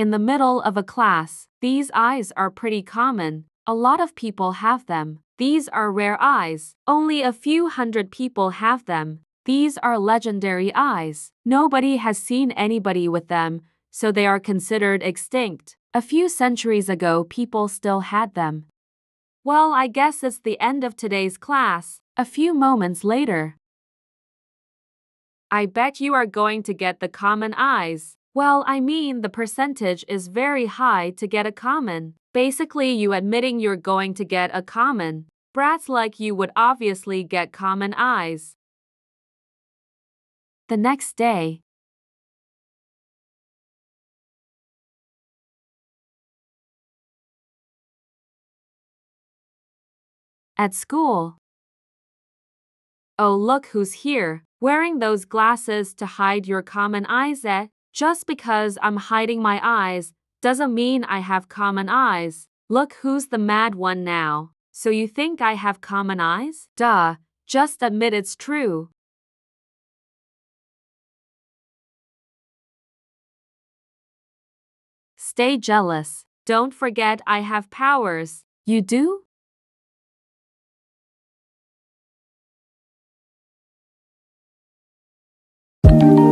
in the middle of a class. These eyes are pretty common. A lot of people have them. These are rare eyes. Only a few hundred people have them. These are legendary eyes. Nobody has seen anybody with them, so they are considered extinct. A few centuries ago, people still had them. Well, I guess it's the end of today's class. A few moments later. I bet you are going to get the common eyes. Well, I mean, the percentage is very high to get a common. Basically, you admitting you're going to get a common. Brats like you would obviously get common eyes. The next day, at school. Oh, look who's here, wearing those glasses to hide your common eyes, eh? Just because I'm hiding my eyes doesn't mean I have common eyes. Look who's the mad one now. So you think I have common eyes? Duh, just admit it's true. Stay jealous. Don't forget I have powers. You do? you